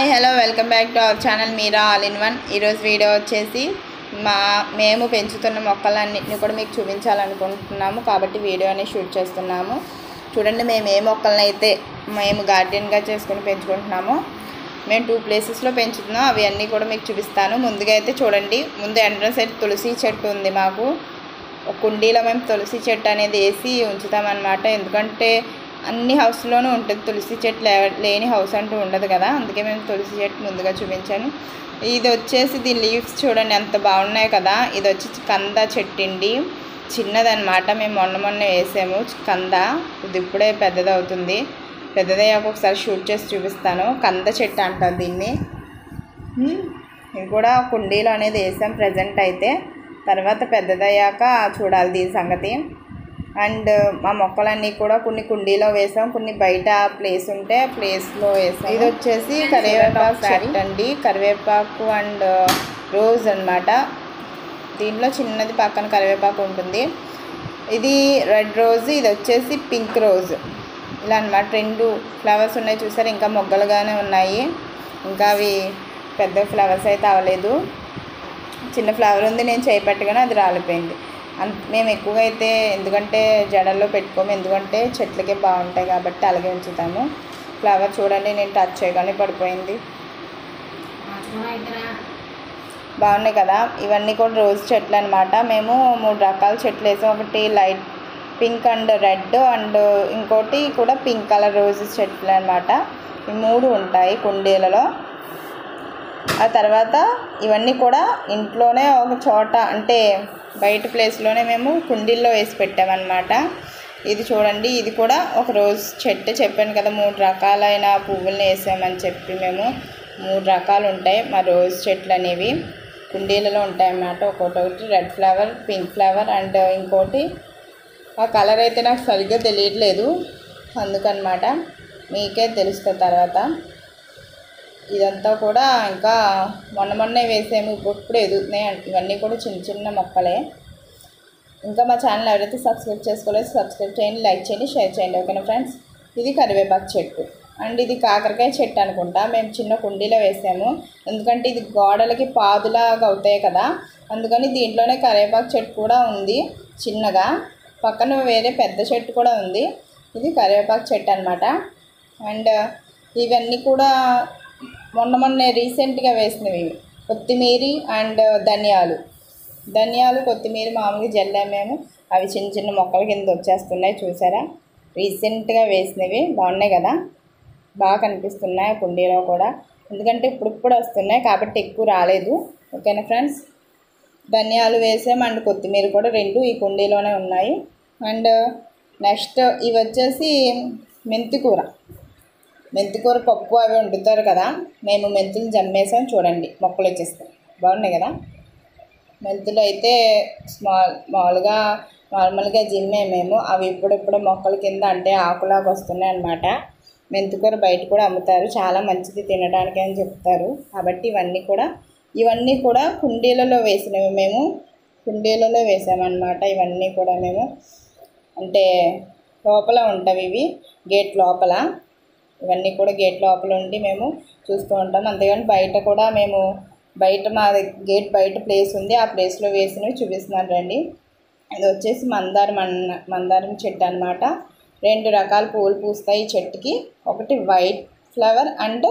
Hi hello welcome back to our channel Meera all in one. ఈరోజు video వచ్చేసి మా మేము పెంచుతున్న మొక్కలన్నింటినీ కూడా మీకు చూపించాలనుకుంటున్నాము. కాబట్టి వీడియోని షూట్ చేస్తున్నాము. చూడండి మేము ఏ మొక్కలను అయితే మేము గార్డెన్గా చేసుకొని పెంచుకుంటున్నాము మేము టూ ప్లేసెస్లో పెంచుతున్నాం. అవి అన్నీ కూడా మీకు చూపిస్తాను. ముందుగా అయితే చూడండి ముందు ఎంట్రన్స్ అయితే తులసి చెట్టు ఉంది మాకు. ఒక కుండీలో మేము తులసి చెట్టు అనేది వేసి ఉంచుతామన్నమాట. ఎందుకంటే అన్ని హౌస్లోనూ ఉంటుంది. తులసి చెట్టు లేని హౌస్ అంటూ ఉండదు కదా. అందుకే మేము తులసి చెట్టు ముందుగా చూపించాను. ఇది వచ్చేసి దీని లీవ్స్ చూడండి ఎంత బాగున్నాయి కదా. ఇది వచ్చి కంద చెట్టు అండి చిన్నదన్నమాట. మేము మొన్న మొన్న వేసాము. కంద. ఇది ఇప్పుడే పెద్దదవుతుంది. పెద్దదయ్యాక ఒకసారి షూట్ చేసి చూపిస్తాను. కంద చెట్టు అంటారు దీన్ని. ఇది కూడా కుండీలో అనేది వేసాం. ప్రజెంట్ అయితే. తర్వాత పెద్దదయ్యాక చూడాలి దీని సంగతి. అండ్ మా మొక్కలన్నీ కూడా కొన్ని కుండీలో వేసాం. కొన్ని బయట ప్లేస్ ఉంటే ప్లేస్లో వేసాం. ఇది వచ్చేసి కరివేపాకు చెట్టు అండి. కరివేపాకు అండ్ రోజ్ అన్నమాట. దీంట్లో చిన్నది పక్కన కరివేపాకు ఉంటుంది. ఇది రెడ్ రోజ్ ఇది వచ్చేసి పింక్ రోజ్ ఇలా అన్నమాట. రెండు ఫ్లవర్స్ ఉన్నాయి చూసారు? ఇంకా మొగ్గలుగానే ఉన్నాయి. ఇంకా అవి పెద్ద ఫ్లవర్స్ అయితే అవ్వలేదు. చిన్న ఫ్లవర్ ఉంది. నేను చేపట్టగానే అది రాలిపోయింది. మేము ఎక్కువగా అయితే ఎందుకంటే జడల్లో పెట్టుకోము ఎందుకంటే చెట్లకే బాగుంటాయి కాబట్టి అలాగే ఉంచుతాము. ఫ్లవర్ చూడండి నేను టచ్ చేయగానే పడిపోయింది. బాగున్నాయి కదా? ఇవన్నీ కూడా రోజ్ చెట్లు అనమాట మేము మూడు రకాల చెట్లు వేసాం. ఒకటి light pink and red and ఇంకోటి కూడా పింక్ కలర్ రోజెస్ చెట్లు అనమాట ఈ మూడు ఉంటాయి కుండీలలో. ఆ తర్వాత ఇవన్నీ కూడా ఇంట్లోనే ఒక చోట అంటే బయట ప్లేస్లోనే మేము కుండీల్లో వేసి పెట్టామన్నమాట. ఇది చూడండి ఇది కూడా ఒక రోజ్ చెట్టు చెప్పాను కదా మూడు రకాలైన పువ్వుల్ని వేసామని చెప్పి మేము. మూడు రకాలు ఉంటాయి మా రోజ్ చెట్లు అనేవి. కుండీలలో ఉంటాయి అన్నమాట ఒక్కొక్కటి red flower pink flower and ఇంకోటి ఆ కలర్ అయితే నాకు సరిగ్గా తెలియట్లేదు. అందుకనమాట మీకే తెలుస్తుంది తర్వాత. ఇదంతా కూడా ఇంకా మొన్న మొన్నే వేసాము ఇప్పుడు ఎదుగుతున్నాయి. ఇవన్నీ కూడా చిన్న చిన్న మొక్కలే. ఇంకా మా ఛానల్ ఎవరైతే సబ్స్క్రైబ్ చేసుకోలేదు సబ్స్క్రైబ్ చేయండి లైక్ చేయండి షేర్ చేయండి. ఓకేనా ఫ్రెండ్స్? ఇది కరివేపాకు చెట్టు. అండ్ ఇది కాకరకాయ చెట్టు అనుకుంటా. మేము చిన్న కుండీలో వేసాము. ఎందుకంటే ఇది గోడలకి పాదులాగా అవుతాయి కదా. అందుకని దీంట్లోనే కరివేపాకు చెట్టు కూడా ఉంది చిన్నగా. పక్కన వేరే పెద్ద చెట్టు కూడా ఉంది. ఇది కరివేపాకు చెట్టు అనమాట అండ్ ఇవన్నీ కూడా మొన్న మొన్న రీసెంట్గా వేసినవి కొత్తిమీరి కొత్తిమీర అండ్ ధనియాలు. ధనియాలు కొత్తిమీర మామూలుగా జల్లాము మేము. అవి చిన్న చిన్న మొక్కల కింద వచ్చేస్తున్నాయి. చూసారా? రీసెంట్గా వేసినవి. బాగున్నాయి కదా? బాగా కనిపిస్తున్నాయి కుండీలో కూడా. ఎందుకంటే ఇప్పుడిప్పుడు వస్తున్నాయి. కాబట్టి ఎక్కువ రాలేదు. ఓకేనా ఫ్రెండ్స్? ధనియాలు వేసాం అండ్ కొత్తిమీర కూడా రెండు ఈ కుండీలోనే ఉన్నాయి. అండ్ నెక్స్ట్ ఇవి వచ్చేసి మెంతికూర. మెంతికూర పప్పు అవి వండుతారు కదా మేము మెంతులు జమ్మేసాం చూడండి మొక్కలు వచ్చేస్తాయి. బాగున్నాయి కదా? మెంతులు అయితే స్మాల్ మామూలుగా నార్మల్గా జిమ్మే మేము. అవి ఇప్పుడిప్పుడు మొక్కల కింద అంటే ఆకులాగా వస్తున్నాయి అన్నమాట. మెంతికూర బయట కూడా అమ్ముతారు. చాలా మంచిది తినడానికి అని చెప్తారు. కాబట్టి ఇవన్నీ కూడా ఇవన్నీ కూడా కుండీలలో వేసినవి మేము. కుండీలలో వేసామన్నమాట ఇవన్నీ కూడా మేము. అంటే లోపల ఉంటవి ఇవి గేట్ లోపల. ఇవన్నీ కూడా గేట్ లోపల ఉండి మేము చూస్తూ ఉంటాం. అంతేగాని బయట కూడా మేము బయట మా గేట్ బయట ప్లేస్ ఉంది. ఆ ప్లేస్లో వేసినవి చూపిస్తున్నాను రండి. ఇది వచ్చేసి మందారం అన్న మందారం చెట్టు అనమాట రెండు రకాల పూలు పూస్తాయి ఈ చెట్టుకి. ఒకటి white flower and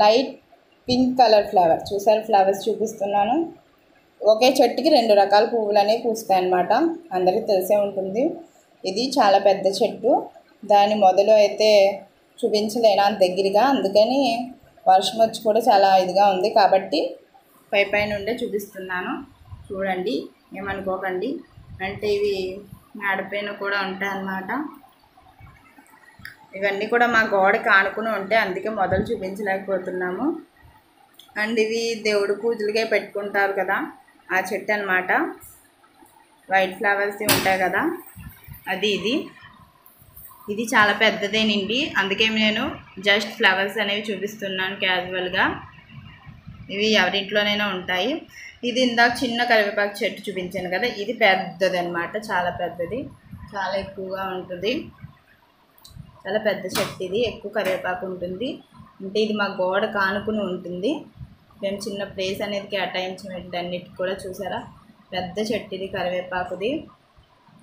light pink colour flower చూసారు ఫ్లవర్స్ చూపిస్తున్నాను. ఒకే చెట్టుకి రెండు రకాల పువ్వులు అనేవి పూస్తాయి అన్నమాట. అందరికీ తెలిసే ఉంటుంది. ఇది చాలా పెద్ద చెట్టు. దాని మొదలు అయితే చూపించలేను అంత దగ్గరగా. అందుకని వర్షం వచ్చి కూడా చాలా ఇదిగా ఉంది కాబట్టి పై పైన ఉండే చూపిస్తున్నాను. చూడండి ఏమనుకోకండి. అంటే ఇవి మేడపైన కూడా ఉంటాయి అన్నమాట. ఇవన్నీ కూడా మా గోడకి ఆనుకుని ఉంటాయి అందుకే మొదలు చూపించలేకపోతున్నాము. అండ్ ఇవి దేవుడు పూజలకే పెట్టుకుంటారు కదా ఆ చెట్టు అనమాట వైట్ ఫ్లవర్స్ ఉంటాయి కదా అది ఇది. ఇది చాలా పెద్దదేనండి. అందుకే నేను జస్ట్ ఫ్లవర్స్ అనేవి చూపిస్తున్నాను క్యాజువల్గా ఇవి ఎవరింట్లోనైనా ఉంటాయి. ఇది ఇందాక చిన్న కరివేపాకు చెట్టు చూపించాను కదా ఇది పెద్దది అనమాట చాలా పెద్దది. చాలా ఎక్కువగా ఉంటుంది. చాలా పెద్ద చెట్టు ఇది ఎక్కువ కరివేపాకు ఉంటుంది. అంటే ఇది మా గోడ కానుకుని ఉంటుంది. మేము చిన్న ప్లేస్ అనేది కేటాయించడం అన్నిటి కూడా చూసారా? పెద్ద చెట్టు ఇది కరివేపాకుది.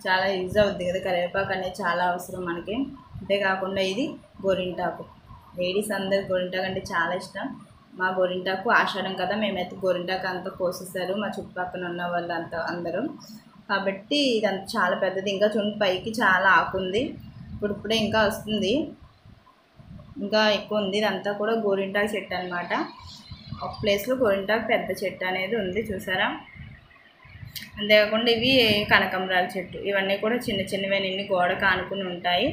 చాలా యూజ్ అవుద్ది కదా. కరివేపాకు అనేది చాలా అవసరం మనకి. అంతేకాకుండా ఇది గోరింటాకు. లేడీస్ అందరు గోరింటాకు అంటే చాలా ఇష్టం. మా గోరింటాకు ఆషాఢం కదా మేమైతే గోరింటాకు అంతా కోసేసారు మా చుట్టుపక్కల ఉన్న వాళ్ళు అంతా అందరూ. కాబట్టి ఇదంతా చాలా పెద్దది. ఇంకా చూడండి పైకి చాలా ఆకుంది ఇప్పుడు ఇప్పుడే ఇంకా వస్తుంది. ఇంకా ఎక్కువ ఉంది. ఇదంతా కూడా గోరింటాకు చెట్టు అనమాట ఒక ప్లేస్లో గోరింటాకు పెద్ద చెట్టు అనేది ఉంది. చూసారా? అంతేకాకుండా ఇవి కనకాంబరాల చెట్టు. ఇవన్నీ కూడా చిన్న చిన్నవి అన్ని గోడ కానుకుని ఉంటాయి.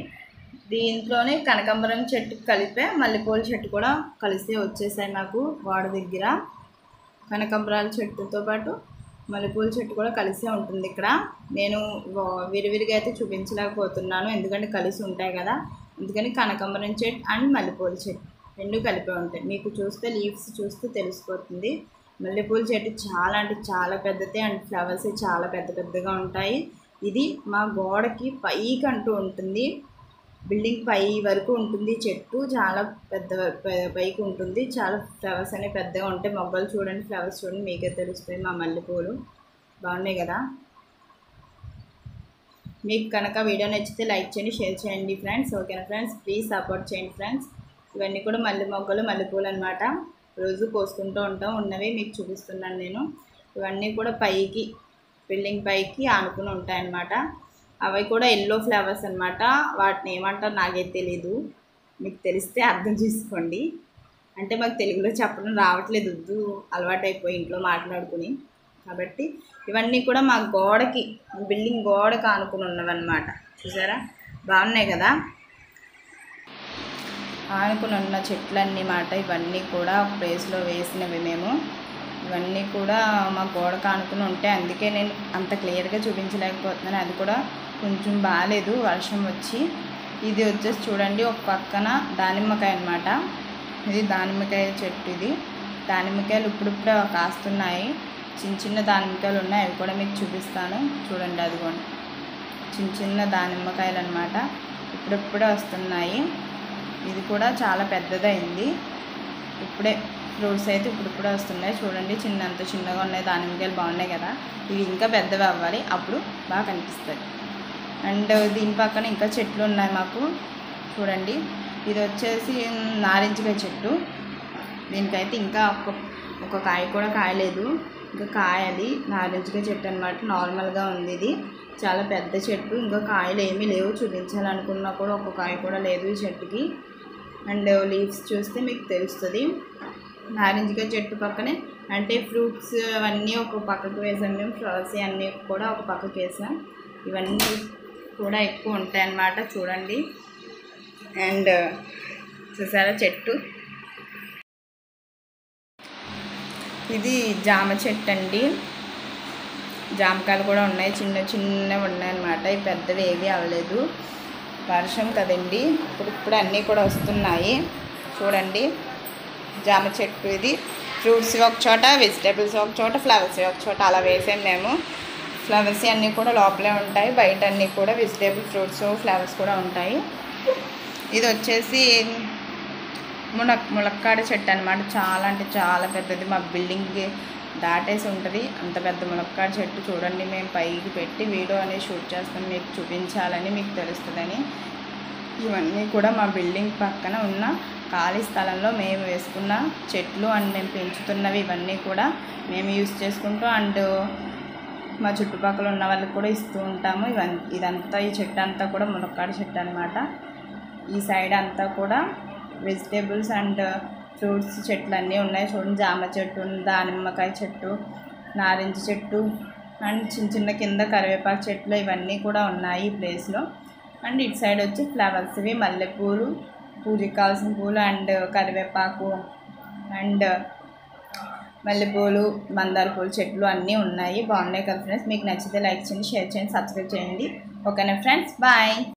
దీంట్లోనే కనకాంబరం చెట్టు కలిపే మల్లెపూల చెట్టు కూడా కలిసి వచ్చేసాయి నాకు గోడ దగ్గర. కనకాంబరాల చెట్టుతో పాటు మల్లెపూల చెట్టు కూడా కలిసే ఉంటుంది ఇక్కడ. నేను విరివిరిగా అయితే చూపించలేకపోతున్నాను. ఎందుకంటే కలిసి ఉంటాయి కదా. అందుకని కనకాంబరం చెట్టు అండ్ మల్లెపూల చెట్టు రెండు కలిపే ఉంటాయి. మీకు చూస్తే లీవ్స్ చూస్తే తెలిసిపోతుంది. మల్లెపూల చెట్టు చాలా అంటే చాలా పెద్దది అండ్ ఫ్లవర్స్ చాలా పెద్ద పెద్దగా ఉంటాయి. ఇది మా గోడకి పైకి అంటూ ఉంటుంది. బిల్డింగ్ పై వరకు ఉంటుంది. చెట్టు చాలా పెద్ద పైకి ఉంటుంది. చాలా ఫ్లవర్స్ అనేవి పెద్దగా ఉంటాయి. మొగ్గలు చూడండి ఫ్లవర్స్ చూడండి మీకే తెలుస్తాయి మా మల్లెపూలు. బాగున్నాయి కదా? మీకు కనుక వీడియో నచ్చితే లైక్ చేయండి షేర్ చేయండి ఫ్రెండ్స్. ఓకేనా ఫ్రెండ్స్? ప్లీజ్ సపోర్ట్ చేయండి ఫ్రెండ్స్. ఇవన్నీ కూడా మల్లె మొగ్గలు మల్లెపూలు అనమాట రోజు కోసుకుంటూ ఉంటాం. ఉన్నవి మీకు చూపిస్తున్నాను నేను. ఇవన్నీ కూడా పైకి బిల్డింగ్ పైకి ఆనుకుని ఉంటాయన్నమాట. అవి కూడా ఎల్లో ఫ్లవర్స్ అనమాట వాటిని ఏమంటారు నాకైతే తెలీదు. మీకు తెలిస్తే అర్థం చేసుకోండి. అంటే మాకు తెలుగులో చెప్పడం రావట్లేదు. ఉద్దు అలవాటైపోయి ఇంట్లో మాట్లాడుకుని. కాబట్టి ఇవన్నీ కూడా మా గోడకి బిల్డింగ్ గోడకి ఆనుకుని ఉన్నవన్నమాట. చూసారా? బాగున్నాయి కదా? ఆనుకుని ఉన్న చెట్లన్నీ మాట ఇవన్నీ కూడా ఒక ప్లేస్లో వేసినవి మేము. ఇవన్నీ కూడా మా గోడకు ఆనుకుని ఉంటాయి అందుకే నేను అంత క్లియర్గా చూపించలేకపోతున్నాను. అది కూడా కొంచెం బాగాలేదు వర్షం వచ్చి. ఇది వచ్చేసి చూడండి ఒక పక్కన దానిమ్మకాయ అన్నమాట. ఇది దానిమ్మకాయ చెట్టు ఇది. దానిమ్మకాయలు ఇప్పుడిప్పుడే కాస్తున్నాయి. చిన్న చిన్న దానిమ్మకాయలు ఉన్నాయి అవి కూడా మీకు చూపిస్తాను. చూడండి అదిగోండి. చిన్న చిన్న దానిమ్మకాయలు అనమాట ఇప్పుడిప్పుడే వస్తున్నాయి. ఇది కూడా చాలా పెద్దదైంది. ఇప్పుడే ఫ్రూట్స్ అయితే ఇప్పుడిప్పుడే వస్తున్నాయి. చూడండి చిన్న అంత చిన్నగా ఉన్నాయి. దానిమ్మకాయలు బాగున్నాయి కదా. ఇవి ఇంకా పెద్దవి అవ్వాలి. అప్పుడు బాగా కనిపిస్తాయి అండ్ దీని పక్కన ఇంకా చెట్లు ఉన్నాయి మాకు. చూడండి ఇది వచ్చేసి నారింజకాయ చెట్టు. దీనికైతే ఇంకా ఒక ఒక కాయ కూడా కాయలేదు. ఇంకా కాయ అది నారింజకాయ చెట్టు అనమాట నార్మల్గా ఉంది ఇది. చాలా పెద్ద చెట్టు. ఇంకా కాయలు ఏమీ లేవు. చూపించాలనుకున్నా కూడా ఒక కాయ కూడా లేదు ఈ చెట్టుకి. అండ్ లీవ్స్ చూస్తే మీకు తెలుస్తుంది. నారింజకాయ చెట్టు పక్కనే అంటే ఫ్రూట్స్ అవన్నీ ఒక పక్కకు వేసాం. మేము ఫ్లవర్స్ అన్నీ కూడా ఒక పక్కకు వేసాం. ఇవన్నీ కూడా ఎక్కువ ఉంటాయన్నమాట. చూడండి. అండ్ చూసారా చెట్టు? ఇది జామ చెట్టు అండి జామకాయలు కూడా ఉన్నాయి. చిన్న చిన్నవి ఉన్నాయి అన్నమాట ఇవి పెద్దవి ఏవి అవ్వలేదు. వర్షం కదండి. ఇప్పుడు ఇప్పుడు అన్నీ కూడా వస్తున్నాయి. చూడండి. జామ చెట్టు ఇది. ఫ్రూట్స్ ఒక చోట వెజిటేబుల్స్ ఒక చోట ఫ్లవర్స్ ఒక చోట అలా వేసాం మేము. ఫ్లవర్స్ అన్నీ కూడా లోపలే ఉంటాయి. బయట అన్నీ కూడా వెజిటేబుల్ ఫ్రూట్స్ ఫ్లవర్స్ కూడా ఉంటాయి. ఇది వచ్చేసి మునక్ ములక్కాడ చెట్టు అనమాట చాలా అంటే చాలా పెద్దది. మా బిల్డింగ్కి దాటేసి ఉంటుంది. అంత పెద్ద ములక్కాడ చెట్టు చూడండి. మేము పైకి పెట్టి వీడియో అనేది షూట్ చేస్తాం. మీకు చూపించాలని మీకు తెలుస్తుందని. ఇవన్నీ కూడా మా బిల్డింగ్ పక్కన ఉన్న ఖాళీ స్థలంలో మేము వేసుకున్న చెట్లు అండ్ మేము పెంచుతున్నవి. ఇవన్నీ కూడా మేము యూస్ చేసుకుంటూ అండ్ మా చుట్టుపక్కల ఉన్న వాళ్ళకి కూడా ఇస్తూ ఉంటాము. ఇవన్ ఇదంతా ఈ చెట్టు అంతా కూడా మునక్కాడ చెట్టు అనమాట ఈ సైడ్ అంతా కూడా వెజిటేబుల్స్ అండ్ ఫ్రూట్స్ చెట్లు అన్నీ ఉన్నాయి. చూడండి జామ చెట్టు దానిమ్మకాయ చెట్టు నారింజ చెట్టు అండ్ చిన్న చిన్న కింద కరివేపాకు చెట్లు ఇవన్నీ కూడా ఉన్నాయి ఈ ప్లేస్లో అండ్ ఇటు సైడ్ వచ్చి ఫ్లవర్స్వి మల్లెపూలు పూజకి కావాల్సిన పూలు అండ్ కరివేపాకు అండ్ మల్లెపూలు మందార పూలు చెట్లు అన్నీ ఉన్నాయి. బాగున్నాయి కదా ఫ్రెండ్స్ మీకు నచ్చితే లైక్ చేయండి షేర్ చేయండి సబ్స్క్రైబ్ చేయండి. ఓకేనా ఫ్రెండ్స్ బాయ్